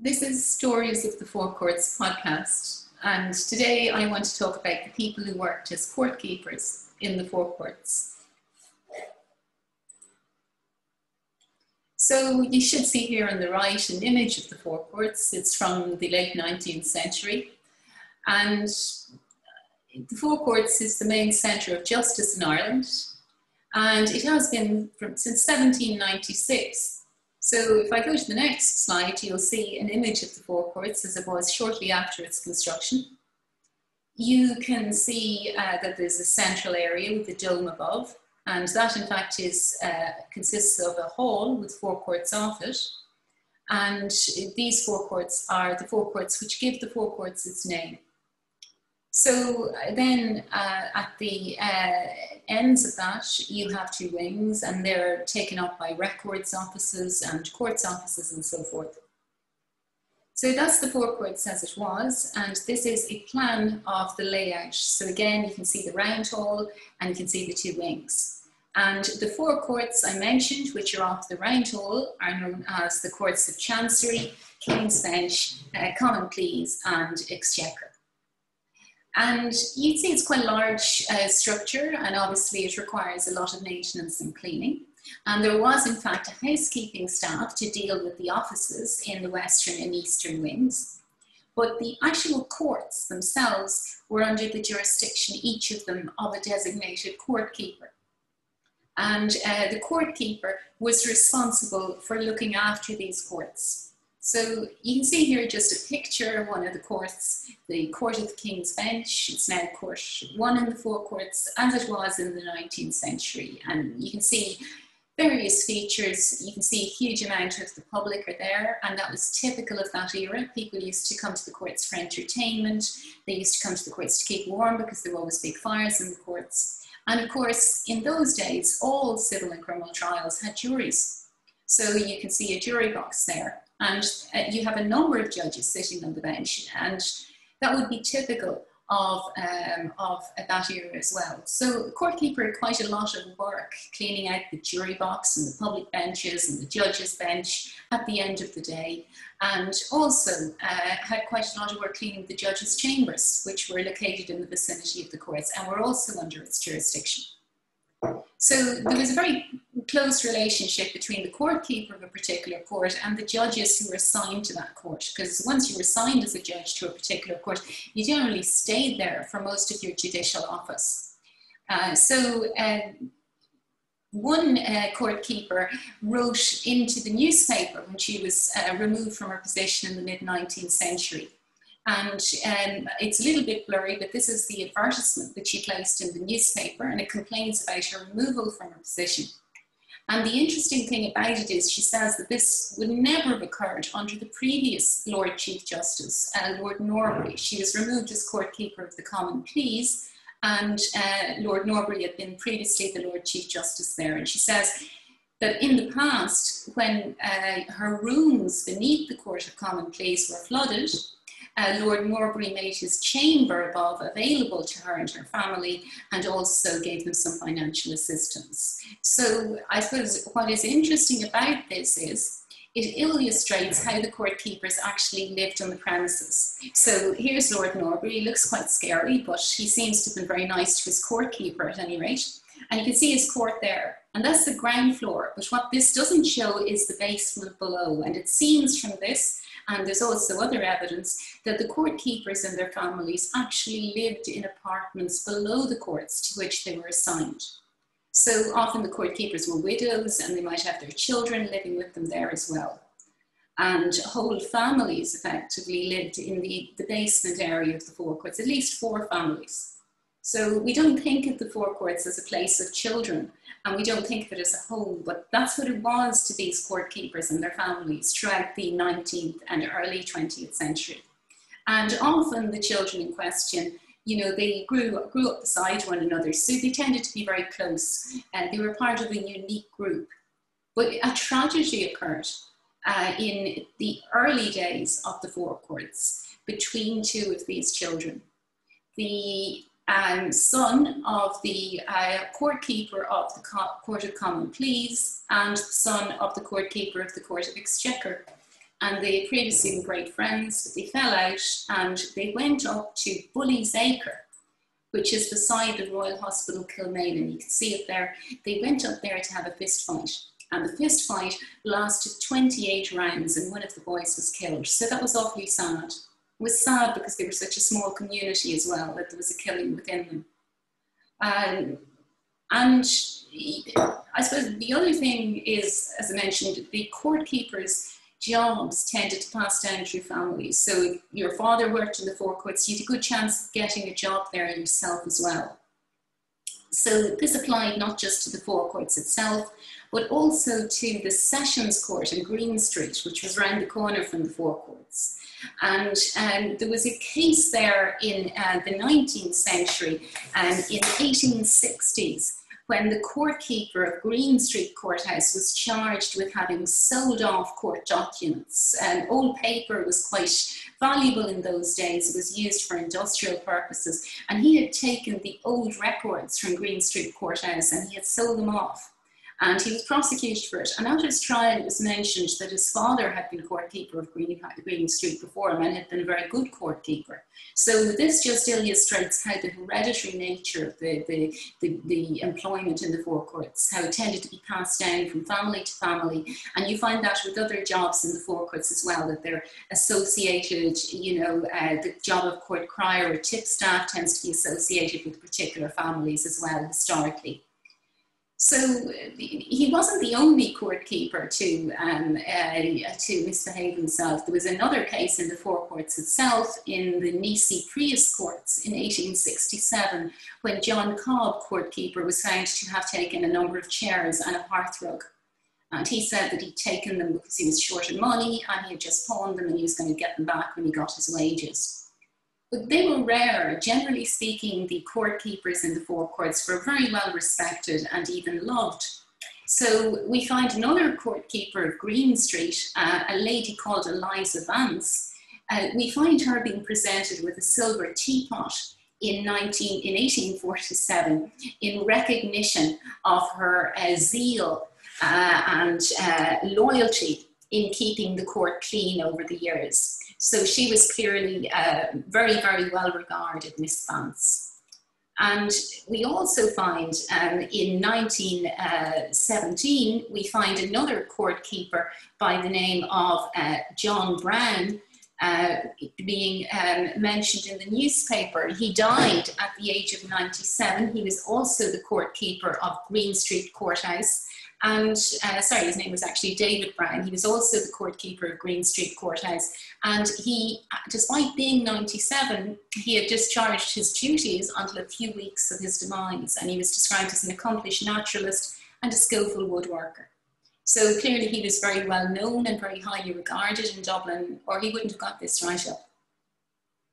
This is Stories of the Four Courts podcast, and today I want to talk about the people who worked as court keepers in the Four Courts. So you should see here on the right an image of the Four Courts. It's from the late 19th century, and the Four Courts is the main centre of justice in Ireland, and it has been from, since 1796 so if I go to the next slide, you'll see an image of the Four Courts as it was shortly after its construction. You can see uh, that there's a central area with a dome above, and that in fact is uh, consists of a hall with four courts off it. And these four courts are the four courts which give the four courts its name. So uh, then uh, at the uh, ends of that, you have two wings and they're taken up by records offices and courts offices and so forth. So that's the four courts as it was, and this is a plan of the layout. So again, you can see the round hall and you can see the two wings. And the four courts I mentioned, which are off the round hall, are known as the courts of Chancery, King's Bench, uh, Common Pleas, and Exchequer. And you'd see it's quite a large uh, structure, and obviously it requires a lot of maintenance and cleaning. And there was, in fact, a housekeeping staff to deal with the offices in the western and eastern wings. But the actual courts themselves were under the jurisdiction, each of them, of a designated court keeper. And uh, the court keeper was responsible for looking after these courts. So you can see here just a picture of one of the courts, the Court of the King's Bench. It's now Court one in the Four Courts, as it was in the 19th century. And you can see various features. You can see a huge amount of the public are there, and that was typical of that era. People used to come to the courts for entertainment. They used to come to the courts to keep warm because there were always big fires in the courts. And of course, in those days, all civil and criminal trials had juries. So you can see a jury box there and uh, you have a number of judges sitting on the bench, and that would be typical of, um, of that era as well. So court keeper quite a lot of work cleaning out the jury box and the public benches and the judge's bench at the end of the day, and also uh, had quite a lot of work cleaning the judge's chambers, which were located in the vicinity of the courts and were also under its jurisdiction. So there was a very close relationship between the court keeper of a particular court and the judges who were assigned to that court. Because once you were assigned as a judge to a particular court, you generally stayed there for most of your judicial office. Uh, so uh, one uh, court keeper wrote into the newspaper when she was uh, removed from her position in the mid 19th century and um, it's a little bit blurry, but this is the advertisement that she placed in the newspaper, and it complains about her removal from her position. And the interesting thing about it is, she says that this would never have occurred under the previous Lord Chief Justice, uh, Lord Norbury. She was removed as court keeper of the Common Pleas, and uh, Lord Norbury had been previously the Lord Chief Justice there. And she says that in the past, when uh, her rooms beneath the Court of Common Pleas were flooded, uh, Lord Norbury made his chamber above available to her and her family and also gave them some financial assistance. So I suppose what is interesting about this is it illustrates how the court keepers actually lived on the premises. So here's Lord Norbury, he looks quite scary, but he seems to have been very nice to his court keeper at any rate. And you can see his court there, and that's the ground floor. But what this doesn't show is the basement below. And it seems from this and there's also other evidence that the court keepers and their families actually lived in apartments below the courts to which they were assigned. So often the court keepers were widows and they might have their children living with them there as well. And whole families effectively lived in the, the basement area of the four courts, at least four families. So we don't think of the four courts as a place of children, and we don't think of it as a home, but that's what it was to these court keepers and their families throughout the 19th and early 20th century. And often the children in question, you know, they grew, grew up beside one another, so they tended to be very close. Uh, they were part of a unique group. But a tragedy occurred uh, in the early days of the four courts between two of these children. The um, son of the uh, court keeper of the Co- Court of Common Pleas and son of the court keeper of the Court of Exchequer. and they previously been great friends, but they fell out and they went up to Bully's Acre, which is beside the Royal Hospital Kilmainham. You can see it there. They went up there to have a fist fight. And the fist fight lasted 28 rounds, and one of the boys was killed. So that was awfully sad. Was sad because they were such a small community as well, that there was a killing within them. Um, and I suppose the other thing is, as I mentioned, the court keepers jobs tended to pass down through families. So if your father worked in the Four Courts, you had a good chance of getting a job there yourself as well. So this applied not just to the Four Courts itself, but also to the Sessions Court in Green Street, which was around the corner from the Four Courts. And um, there was a case there in uh, the 19th century, um, in the 1860s, when the court keeper of Green Street Courthouse was charged with having sold off court documents. Um, old paper was quite valuable in those days. It was used for industrial purposes. And he had taken the old records from Green Street Courthouse and he had sold them off and he was prosecuted for it. And at his trial, it was mentioned that his father had been court keeper of Green, Green Street before him and had been a very good court keeper. So this just illustrates how the hereditary nature of the, the, the, the employment in the four courts, how it tended to be passed down from family to family. And you find that with other jobs in the four courts as well, that they're associated, you know, uh, the job of court crier or tipstaff tends to be associated with particular families as well historically. So he wasn't the only court keeper to, um, uh, to misbehave himself. There was another case in the Four Courts itself in the Nisi Prius courts in 1867 when John Cobb, court keeper, was found to have taken a number of chairs and a hearthrug. And he said that he'd taken them because he was short of money and he had just pawned them and he was going to get them back when he got his wages. But they were rare. Generally speaking, the court keepers in the four courts were very well respected and even loved. So we find another court keeper of Green Street, uh, a lady called Eliza Vance. Uh, we find her being presented with a silver teapot in, 19, in 1847 in recognition of her uh, zeal uh, and uh, loyalty in keeping the court clean over the years. So she was clearly uh, very, very well regarded, Miss Vance. And we also find um, in 1917, we find another court keeper by the name of uh, John Brown uh, being um, mentioned in the newspaper. He died at the age of 97. He was also the court keeper of Green Street Courthouse and uh, sorry, his name was actually David Brown. He was also the court keeper of Green Street Courthouse. And he, despite being 97, he had discharged his duties until a few weeks of his demise. And he was described as an accomplished naturalist and a skillful woodworker. So clearly he was very well known and very highly regarded in Dublin, or he wouldn't have got this write up.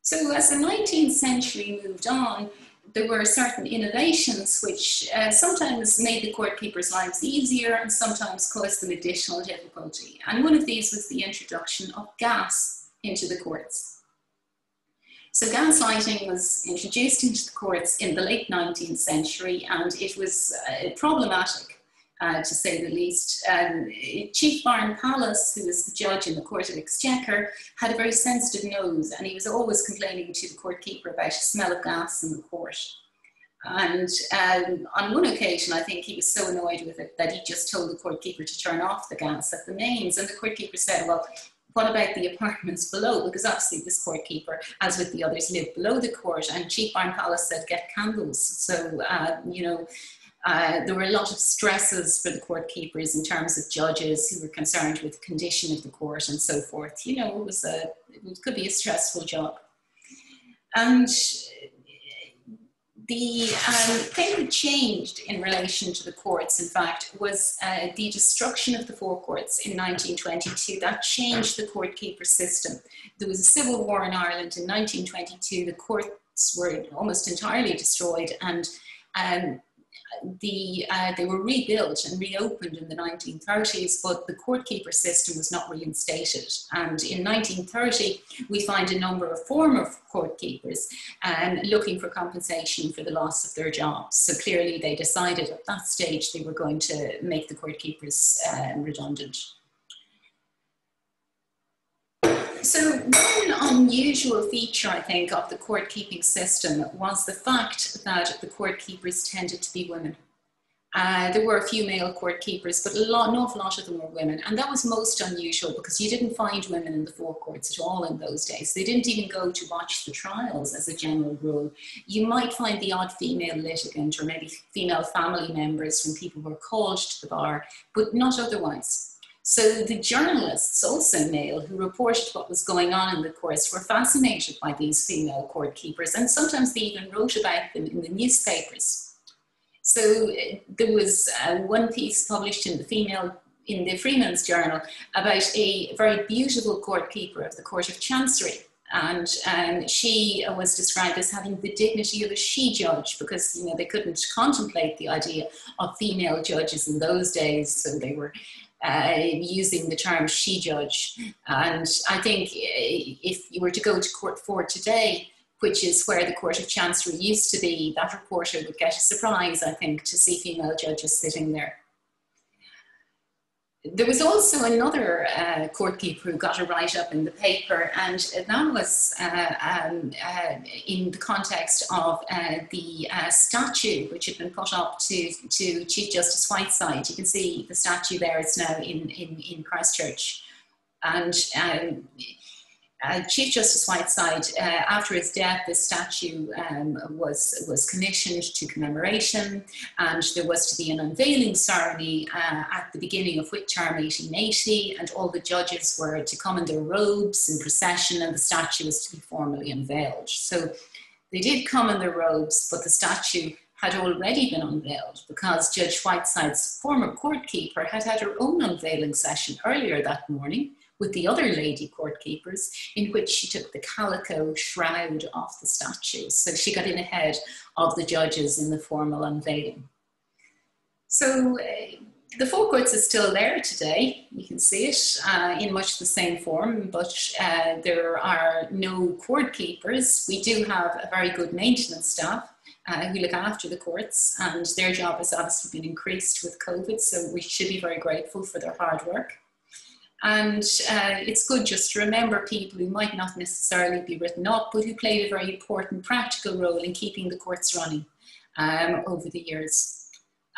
So as the 19th century moved on, there were certain innovations which uh, sometimes made the court keepers' lives easier and sometimes caused them additional difficulty. And one of these was the introduction of gas into the courts. So gas lighting was introduced into the courts in the late 19th century and it was uh, problematic uh, to say the least. Um, Chief Baron Palles, who was the judge in the Court of Exchequer, had a very sensitive nose and he was always complaining to the court keeper about a smell of gas in the court. And um, on one occasion, I think he was so annoyed with it that he just told the court keeper to turn off the gas at the mains. And the court keeper said, Well, what about the apartments below? Because obviously, this court keeper, as with the others, lived below the court. And Chief Baron Palles said, Get candles. So, uh, you know, uh, there were a lot of stresses for the court keepers in terms of judges who were concerned with the condition of the court and so forth. You know, it was a it could be a stressful job. And the um, thing that changed in relation to the courts, in fact, was uh, the destruction of the four courts in 1922. That changed the court keeper system. There was a civil war in Ireland in 1922. The courts were almost entirely destroyed, and um, the, uh, they were rebuilt and reopened in the 1930s, but the court keeper system was not reinstated. And in 1930, we find a number of former court keepers um, looking for compensation for the loss of their jobs. So clearly, they decided at that stage they were going to make the court keepers um, redundant. So one unusual feature, I think, of the court keeping system was the fact that the court keepers tended to be women. Uh, there were a few male court keepers, but a lot, an awful lot of them were women. And that was most unusual because you didn't find women in the Four Courts at all in those days. They didn't even go to watch the trials as a general rule. You might find the odd female litigant or maybe female family members when people were called to the bar, but not otherwise. So the journalists, also male, who reported what was going on in the courts were fascinated by these female court keepers, and sometimes they even wrote about them in the newspapers. So uh, there was uh, one piece published in the female in the Freeman's Journal about a very beautiful court keeper of the Court of Chancery. And um, she was described as having the dignity of a she judge because you know they couldn't contemplate the idea of female judges in those days, so they were uh, using the term she judge. And I think uh, if you were to go to court four today, which is where the Court of Chancery used to be, that reporter would get a surprise, I think, to see female judges sitting there. There was also another uh, court keeper who got a write up in the paper, and that was uh, um, uh, in the context of uh, the uh, statue which had been put up to, to Chief Justice Whiteside. You can see the statue there, it's now in, in, in Christchurch. And um, uh, Chief Justice Whiteside, uh, after his death, this statue um, was, was commissioned to commemoration, and there was to be an unveiling ceremony uh, at the beginning of which term 1880, and all the judges were to come in their robes in procession, and the statue was to be formally unveiled. So they did come in their robes, but the statue had already been unveiled because Judge Whiteside's former court keeper had had her own unveiling session earlier that morning with the other lady court keepers, in which she took the calico shroud off the statue. So she got in ahead of the judges in the formal unveiling. So uh, the Four Courts is still there today. You can see it uh, in much the same form, but uh, there are no court keepers. We do have a very good maintenance staff uh, who look after the courts, and their job has obviously been increased with COVID, so we should be very grateful for their hard work. And uh, it's good just to remember people who might not necessarily be written up, but who played a very important practical role in keeping the courts running um, over the years.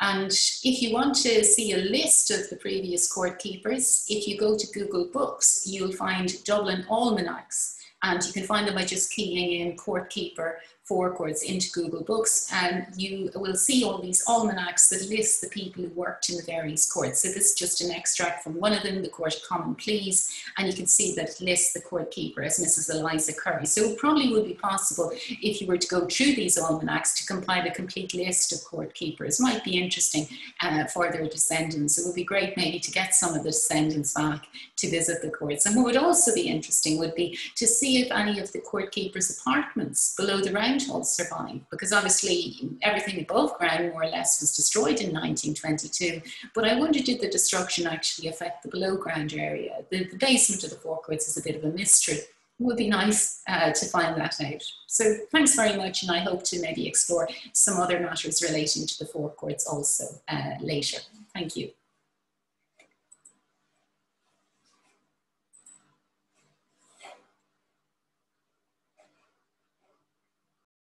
And if you want to see a list of the previous court keepers, if you go to Google Books, you'll find Dublin Almanacs. And you can find them by just keying in court keeper Four Courts into Google Books, and you will see all these almanacs that list the people who worked in the various courts. So this is just an extract from one of them, the Court of Common Pleas, and you can see that it lists the court keeper as Mrs. Eliza Curry. So it probably would be possible if you were to go through these almanacs to compile a complete list of court keepers. Might be interesting uh, for their descendants. It would be great maybe to get some of the descendants back to visit the courts. And what would also be interesting would be to see if any of the court keepers' apartments below the round hall survived, because obviously everything above ground more or less was destroyed in 1922. But I wonder did the destruction actually affect the below ground area? The, the basement of the Four Courts is a bit of a mystery. It would be nice uh, to find that out. So thanks very much, and I hope to maybe explore some other matters relating to the Four Courts also uh, later. Thank you.